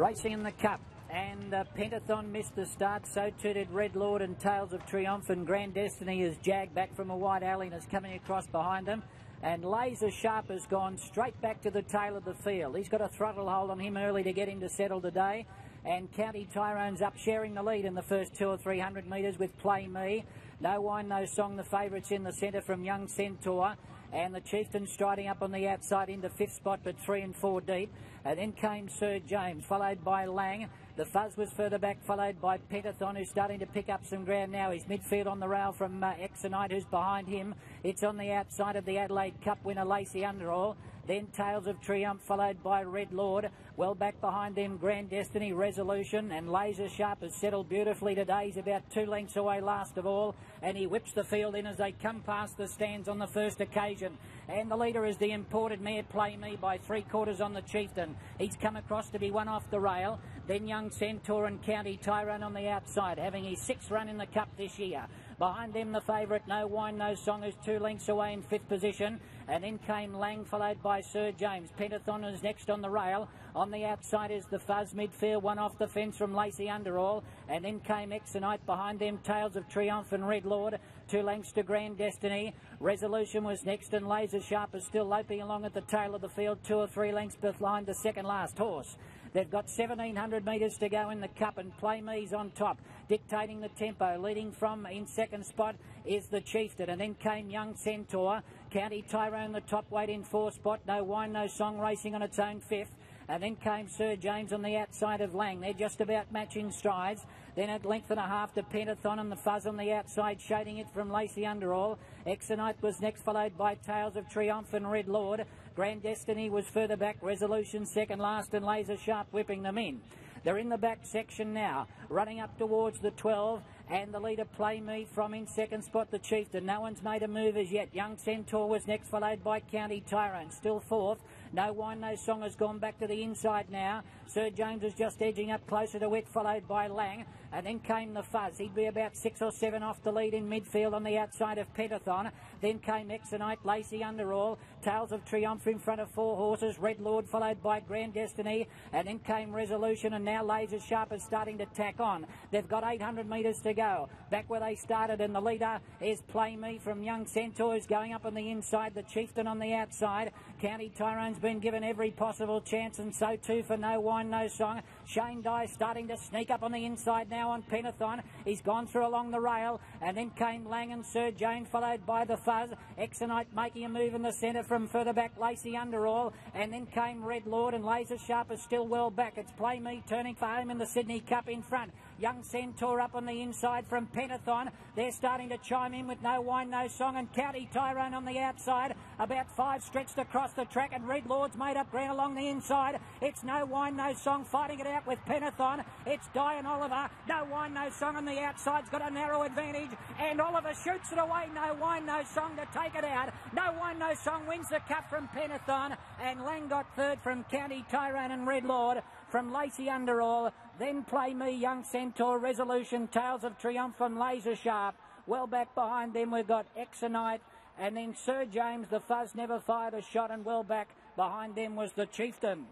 Racing in the Cup. And uh, Pentathon missed the start, so too did Red Lord and Tales of Triumph. And Grand Destiny is jagged back from a wide alley and is coming across behind him. And Laser Sharp has gone straight back to the tail of the field. He's got a throttle hold on him early to get him to settle today. And County Tyrone's up sharing the lead in the first two or three hundred metres with Play Me. No Wine, No Song, the favourites in the centre from Young Centaur and the Chieftain striding up on the outside into fifth spot, but three and four deep. And then came Sir James, followed by Lang. The Fuzz was further back, followed by Pentathon, who's starting to pick up some ground now. He's midfield on the rail from uh, Exonite, who's behind him. It's on the outside of the Adelaide Cup winner, Lacey Underall. Then Tales of Triumph, followed by Red Lord. Well back behind them, Grand Destiny, Resolution, and Laser Sharp has settled beautifully today. He's about two lengths away last of all, and he whips the field in as they come past the stands on the first occasion. And the leader is the imported mare, Play Me, by three quarters on the Chieftain. He's come across to be one off the rail. Then Young Centaur and County Tyrone on the outside, having his sixth run in the Cup this year. Behind them, the favourite, No Wine, No Song, is two lengths away in fifth position. And then came Lang, followed by Sir James. Pentathon is next on the rail. On the outside is the Fuzz midfield, one off the fence from Lacey Underall. And then came Exonite behind them, Tales of Triumph and Red Lord. Two lengths to Grand Destiny. Resolution was next, and Laser Sharp is still loping along at the tail of the field, two or three lengths behind the second last horse. They've got 1,700 metres to go in the cup and Play Me's on top, dictating the tempo. Leading from in second spot is the Chieftain and then came Young Centaur. County Tyrone the top weight in fourth spot. No wine, no song racing on its own fifth. And then came Sir James on the outside of Lang. They're just about matching strides. Then at length and a half to Pentathon and the Fuzz on the outside, shading it from Lacey Underall. Exonite was next, followed by Tales of Triumph and Red Lord. Grand Destiny was further back. Resolution second last and Laser Sharp whipping them in. They're in the back section now, running up towards the 12 and the leader Play Me from in second spot the Chieftain. No one's made a move as yet. Young Centaur was next, followed by County Tyrone. Still fourth. No Wine, No Song has gone back to the inside now. Sir James is just edging up closer to Wick, followed by Lang. And then came the Fuzz. He'd be about six or seven off the lead in midfield on the outside of Pentathon. Then came Exonite, Lacey Underall. Tales of Triumph in front of four horses. Red Lord followed by Grand Destiny. And then came Resolution and now Laser Sharp is starting to tack on. They've got 800 metres to go. Back where they started and the leader is Play Me from Young Centaurs going up on the inside. The Chieftain on the outside. County Tyrone's been given every possible chance and so too for No Wine, No Song. Shane Dye starting to sneak up on the inside now on Pentathon. He's gone through along the rail and then came Lang and Sir James followed by the Fuzz. Exonite making a move in the centre from further back Lacey Underall and then came Red Lord and Laser Sharp is still well back. It's Play Me turning for home in the Sydney Cup in front. Young Centaur up on the inside from Pentathon. They're starting to chime in with No Wine, No Song and County Tyrone on the outside. About five stretched across the track and Red Lord's made up ground along the inside. It's No Wine, No Song fighting it out with Pentathon. It's Damien Oliver. No Wine, No Song on the outside's got a narrow advantage and Oliver shoots it away. No Wine, No Song to take it out. No Wine, No Song wins the cup from Pentathon and Lang got third from County Tyrone and Red Lord from Lacey Underall. Then Play Me, Young Centaur, Resolution, Tales of Triumph and Laser Sharp. Well back behind them we've got Exonite and then Sir James, the Fuzz never fired a shot and well back behind them was the Chieftain.